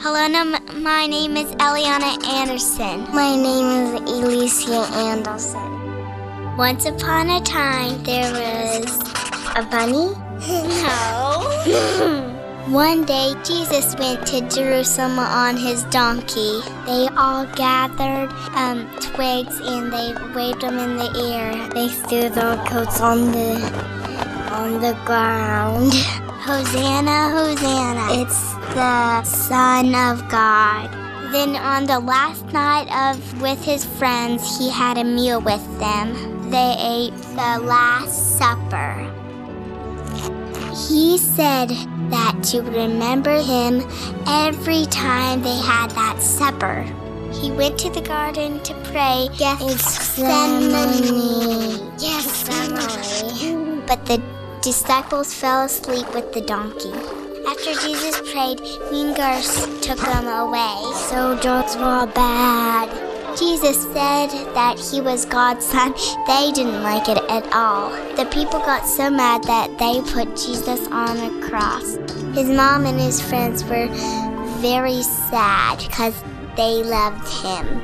Hello, my name is Eliana Anderson. My name is Alicia Anderson. Once upon a time, there was A bunny? no. One day, Jesus went to Jerusalem on his donkey. They all gathered um, twigs and they waved them in the air. They threw their coats on the on the ground. Hosanna, Hosanna. It's the Son of God. Then on the last night of with his friends, he had a meal with them. They ate the Last Supper. He said that to remember him every time they had that supper. He went to the garden to pray Gethsemane. Gethsemane. But the disciples fell asleep with the donkey. After Jesus prayed, mean took them away. So Soldiers were all bad. Jesus said that he was God's son. They didn't like it at all. The people got so mad that they put Jesus on a cross. His mom and his friends were very sad because they loved him.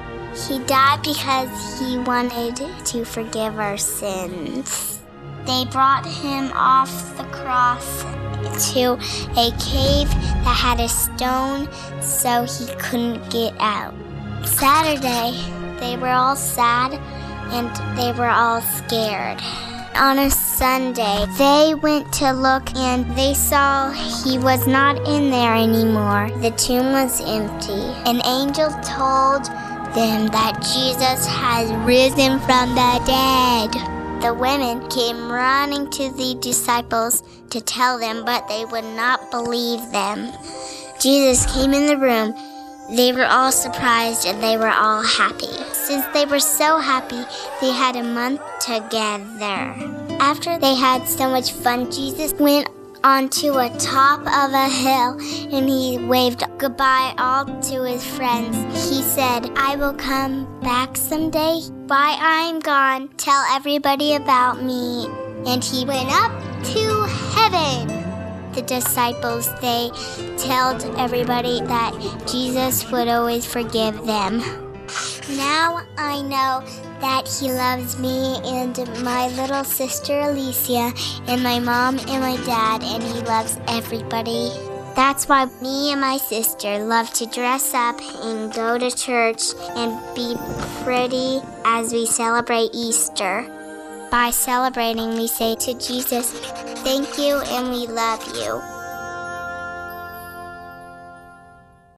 He died because he wanted to forgive our sins. They brought him off the cross to a cave that had a stone so he couldn't get out. Saturday, they were all sad and they were all scared. On a Sunday, they went to look and they saw he was not in there anymore. The tomb was empty. An angel told them that Jesus has risen from the dead. The women came running to the disciples to tell them, but they would not believe them. Jesus came in the room. They were all surprised and they were all happy. Since they were so happy, they had a month together. After they had so much fun, Jesus went onto a top of a hill and he waved goodbye all to his friends. He said, I will come back someday. While I'm gone, tell everybody about me. And he went up to heaven the disciples, they told everybody that Jesus would always forgive them. Now I know that he loves me and my little sister Alicia and my mom and my dad, and he loves everybody. That's why me and my sister love to dress up and go to church and be pretty as we celebrate Easter. By celebrating, we say to Jesus, Thank you and we love you.